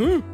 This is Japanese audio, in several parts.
うん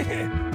Yeah.